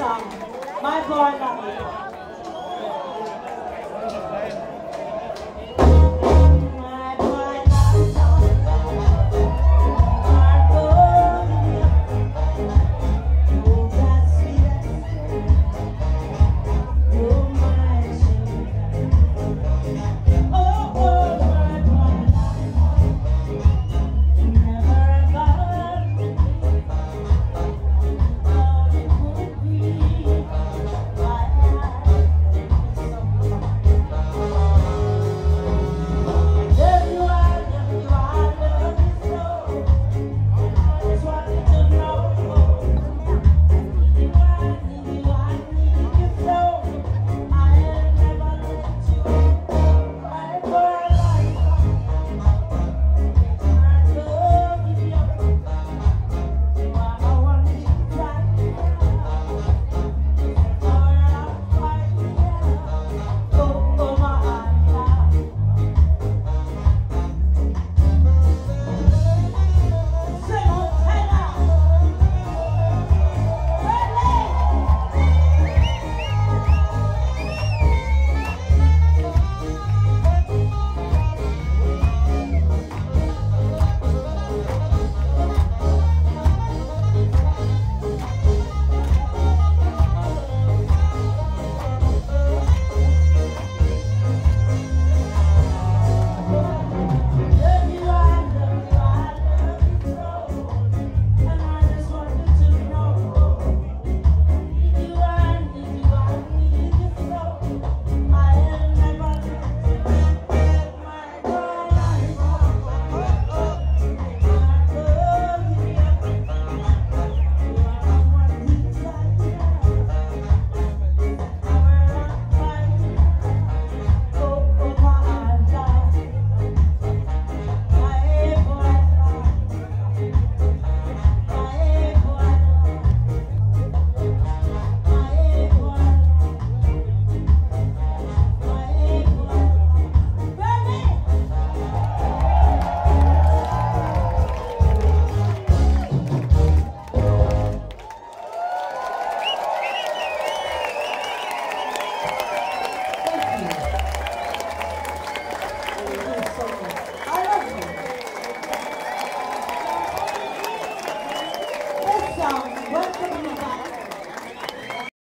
song, My boy.